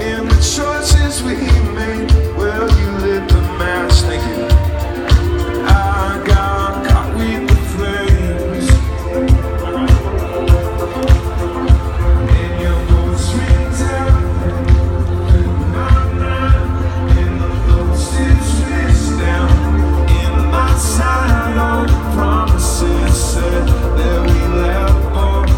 in the choices we